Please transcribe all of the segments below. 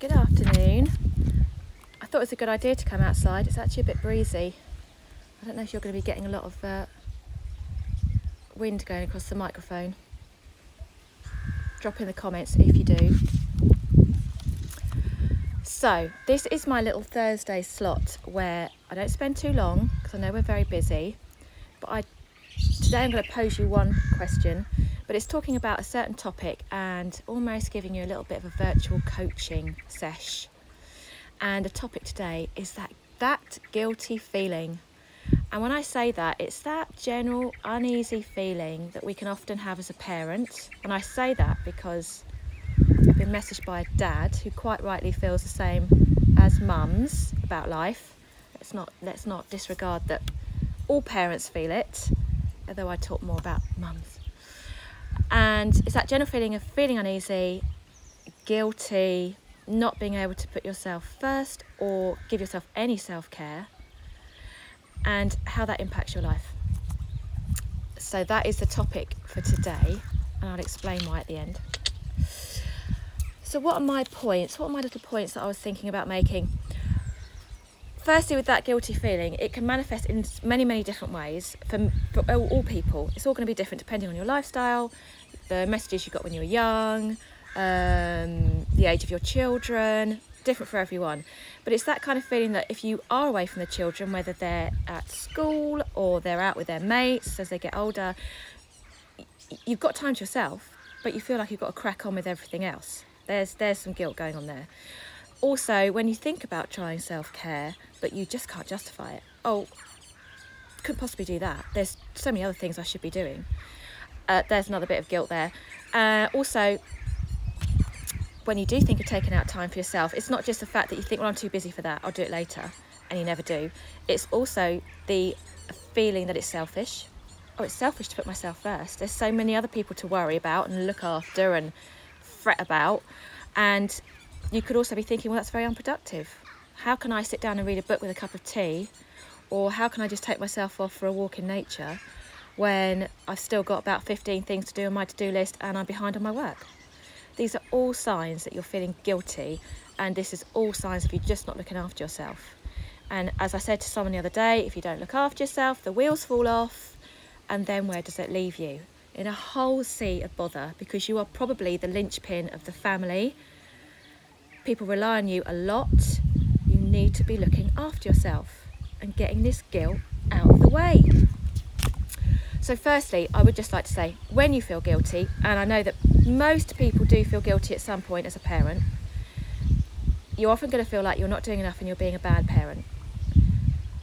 Good afternoon. I thought it was a good idea to come outside. It's actually a bit breezy. I don't know if you're going to be getting a lot of uh, wind going across the microphone. Drop in the comments if you do. So, this is my little Thursday slot where I don't spend too long because I know we're very busy. But I today I'm going to pose you one question but it's talking about a certain topic and almost giving you a little bit of a virtual coaching sesh. And the topic today is that that guilty feeling. And when I say that, it's that general uneasy feeling that we can often have as a parent. And I say that because I've been messaged by a dad who quite rightly feels the same as mums about life. Let's not let's not disregard that all parents feel it, although I talk more about mums and it's that general feeling of feeling uneasy, guilty, not being able to put yourself first or give yourself any self care, and how that impacts your life. So, that is the topic for today, and I'll explain why at the end. So, what are my points? What are my little points that I was thinking about making? Firstly with that guilty feeling it can manifest in many many different ways for, for all people. It's all going to be different depending on your lifestyle the messages you got when you were young um, the age of your children different for everyone. But it's that kind of feeling that if you are away from the children whether they're at school or they're out with their mates as they get older you've got time to yourself but you feel like you've got to crack on with everything else. There's there's some guilt going on there also, when you think about trying self care, but you just can't justify it, oh, couldn't possibly do that. There's so many other things I should be doing. Uh, there's another bit of guilt there. Uh, also, when you do think of taking out time for yourself, it's not just the fact that you think, well, I'm too busy for that, I'll do it later, and you never do. It's also the feeling that it's selfish. Oh, it's selfish to put myself first. There's so many other people to worry about and look after and fret about. And you could also be thinking, well, that's very unproductive. How can I sit down and read a book with a cup of tea? Or how can I just take myself off for a walk in nature when I've still got about 15 things to do on my to do list and I'm behind on my work? These are all signs that you're feeling guilty, and this is all signs of you just not looking after yourself. And as I said to someone the other day, if you don't look after yourself, the wheels fall off, and then where does it leave you? In a whole sea of bother because you are probably the linchpin of the family people rely on you a lot, you need to be looking after yourself and getting this guilt out of the way. So, firstly, I would just like to say when you feel guilty, and I know that most people do feel guilty at some point as a parent, you're often going to feel like you're not doing enough and you're being a bad parent.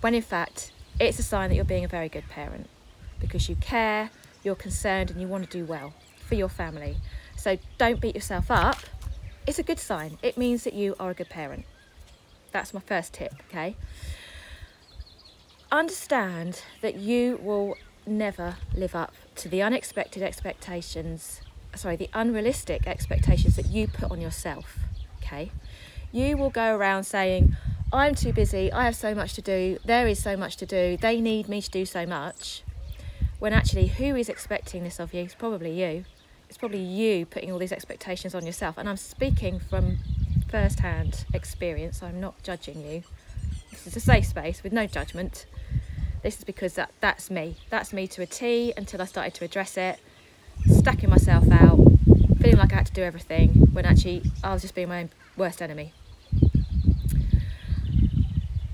When in fact, it's a sign that you're being a very good parent because you care, you're concerned, and you want to do well for your family. So, don't beat yourself up it's a good sign. It means that you are a good parent. That's my first tip, okay? Understand that you will never live up to the unexpected expectations, sorry, the unrealistic expectations that you put on yourself, okay? You will go around saying, I'm too busy, I have so much to do, there is so much to do, they need me to do so much. When actually, who is expecting this of you? It's probably you it's probably you putting all these expectations on yourself. And I'm speaking from first hand experience, I'm not judging you. This is a safe space with no judgment. This is because that, that's me. That's me to a T until I started to address it, stacking myself out, feeling like I had to do everything when actually I was just being my own worst enemy.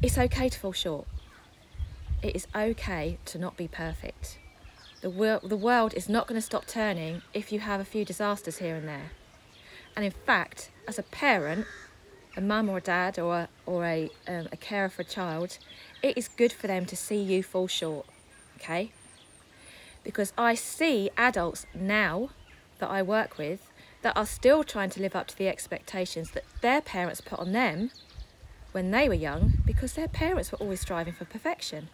It's okay to fall short. It is okay to not be perfect. The, wor the world is not going to stop turning if you have a few disasters here and there. And in fact, as a parent, a mum or a dad or a, or a, um, a carer for a child, it is good for them to see you fall short, okay? Because I see adults now that I work with that are still trying to live up to the expectations that their parents put on them when they were young because their parents were always striving for perfection.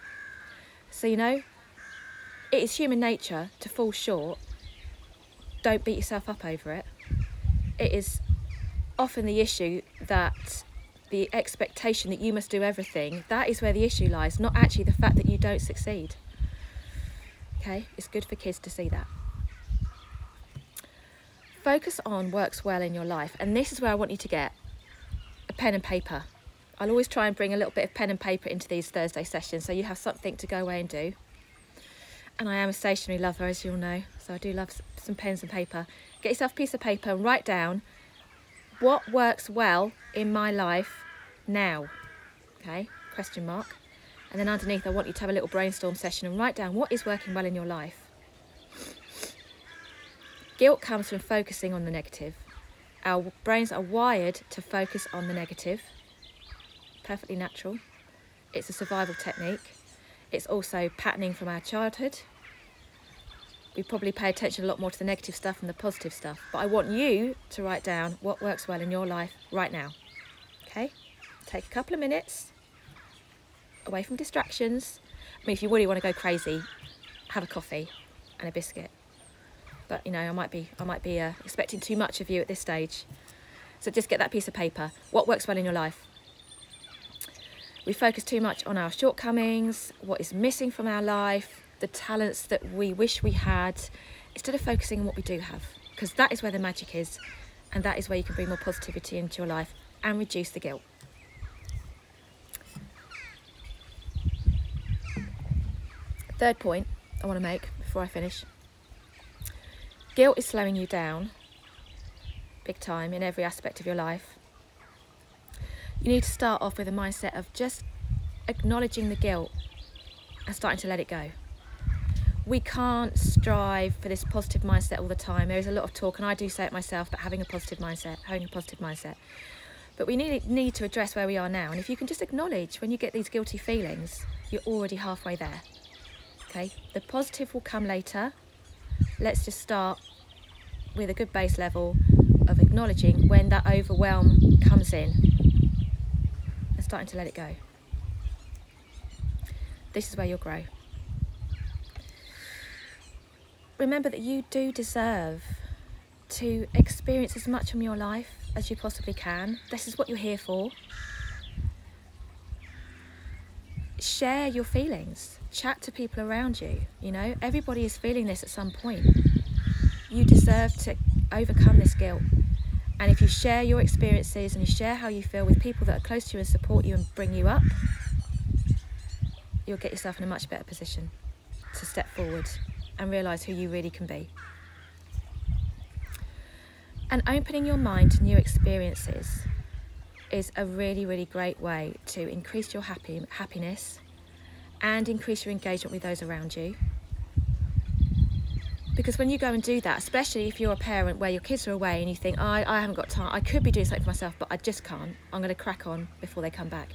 So, you know, it is human nature to fall short. Don't beat yourself up over it. It is often the issue that the expectation that you must do everything, that is where the issue lies, not actually the fact that you don't succeed. Okay, it's good for kids to see that. Focus on works well in your life, and this is where I want you to get. a pen and paper. I'll always try and bring a little bit of pen and paper into these Thursday sessions so you have something to go away and do. And I am a stationery lover, as you'll know, so I do love some pens and paper. Get yourself a piece of paper and write down what works well in my life now. Okay, question mark. And then underneath, I want you to have a little brainstorm session and write down what is working well in your life. Guilt comes from focusing on the negative. Our brains are wired to focus on the negative. Perfectly natural. It's a survival technique. It's also patterning from our childhood. We probably pay attention a lot more to the negative stuff than the positive stuff. But I want you to write down what works well in your life right now. Okay? Take a couple of minutes away from distractions. I mean, if you really want to go crazy, have a coffee and a biscuit. But you know, I might be, I might be uh, expecting too much of you at this stage. So just get that piece of paper. What works well in your life? We focus too much on our shortcomings, what is missing from our life, the talents that we wish we had, instead of focusing on what we do have. Because that is where the magic is, and that is where you can bring more positivity into your life and reduce the guilt. Third point I want to make before I finish guilt is slowing you down big time in every aspect of your life. You need to start off with a mindset of just acknowledging the guilt and starting to let it go. We can't strive for this positive mindset all the time. There is a lot of talk, and I do say it myself, but having a positive mindset, having a positive mindset. But we need, need to address where we are now. And if you can just acknowledge when you get these guilty feelings, you're already halfway there. Okay, the positive will come later. Let's just start with a good base level of acknowledging when that overwhelm comes in and starting to let it go. This is where you'll grow. Remember that you do deserve to experience as much from your life as you possibly can. This is what you're here for. Share your feelings, chat to people around you. You know, everybody is feeling this at some point. You deserve to overcome this guilt. And if you share your experiences and you share how you feel with people that are close to you and support you and bring you up, you'll get yourself in a much better position to step forward and realise who you really can be. And opening your mind to new experiences is a really, really great way to increase your happy, happiness and increase your engagement with those around you. Because when you go and do that, especially if you're a parent where your kids are away and you think, oh, I, I haven't got time, I could be doing something for myself, but I just can't. I'm going to crack on before they come back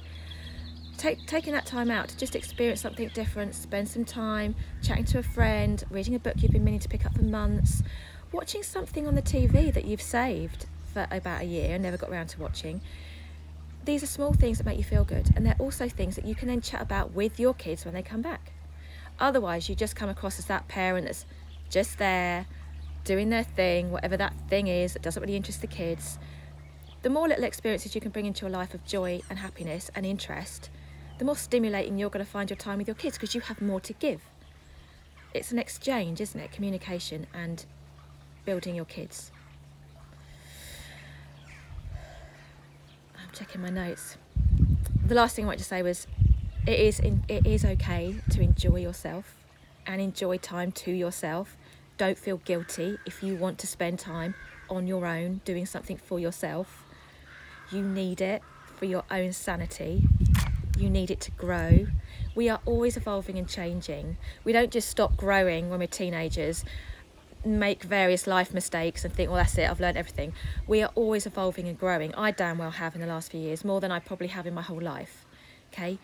take, taking that time out to just experience something different, spend some time chatting to a friend, reading a book you've been meaning to pick up for months, watching something on the TV that you've saved for about a year and never got around to watching. These are small things that make you feel good, and they're also things that you can then chat about with your kids when they come back. Otherwise, you just come across as that parent that's just there, doing their thing, whatever that thing is that doesn't really interest the kids. The more little experiences you can bring into your life of joy and happiness and interest, the more stimulating you're going to find your time with your kids because you have more to give. It's an exchange, isn't it? Communication and building your kids. I'm checking my notes. The last thing I wanted to say was it is in, it is okay to enjoy yourself and enjoy time to yourself. Don't feel guilty if you want to spend time on your own doing something for yourself. You need it for your own sanity you need it to grow. We are always evolving and changing. We don't just stop growing when we're teenagers, make various life mistakes and think, well, that's it, I've learned everything. We are always evolving and growing. I damn well have in the last few years, more than I probably have in my whole life. Okay?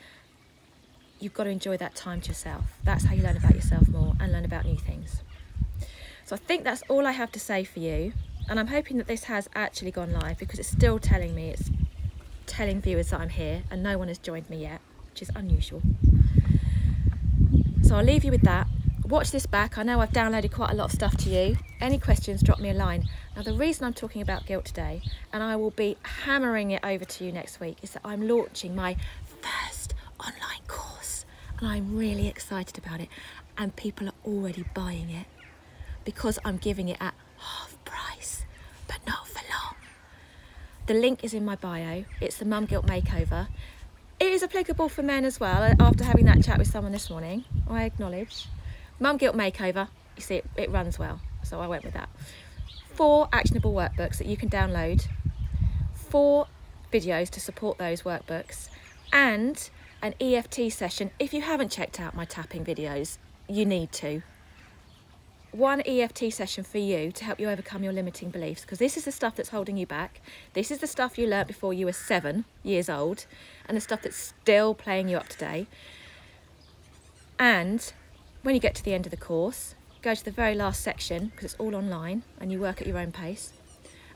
You've got to enjoy that time to yourself. That's how you learn about yourself more and learn about new things. So I think that's all I have to say for you. And I'm hoping that this has actually gone live because it's still telling me it's telling viewers that I'm here and no one has joined me yet, which is unusual. So I'll leave you with that. Watch this back. I know I've downloaded quite a lot of stuff to you. Any questions, drop me a line. Now, the reason I'm talking about guilt today, and I will be hammering it over to you next week, is that I'm launching my first online course. And I'm really excited about it. And people are already buying it because I'm giving it at half price, but not for long. The link is in my bio. It's the Mum Guilt Makeover. It is applicable for men as well. After having that chat with someone this morning, I acknowledge. Mum Guilt Makeover, you see, it, it runs well, so I went with that. Four actionable workbooks that you can download, four videos to support those workbooks, and an EFT session. If you haven't checked out my tapping videos, you need to one EFT session for you to help you overcome your limiting beliefs because this is the stuff that's holding you back. This is the stuff you learnt before you were seven years old and the stuff that's still playing you up today. And when you get to the end of the course, go to the very last section because it's all online and you work at your own pace.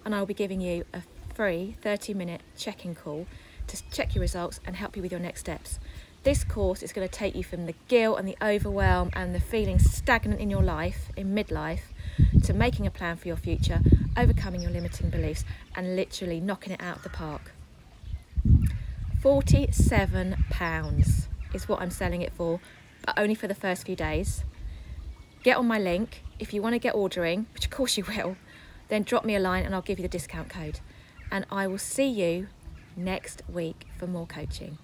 And I will be giving you a free 30 minute check-in call to check your results and help you with your next steps. This course is going to take you from the guilt and the overwhelm and the feeling stagnant in your life, in midlife, to making a plan for your future, overcoming your limiting beliefs, and literally knocking it out of the park. £47 is what I'm selling it for, but only for the first few days. Get on my link. If you want to get ordering, which of course you will, then drop me a line and I'll give you the discount code. And I will see you next week for more coaching.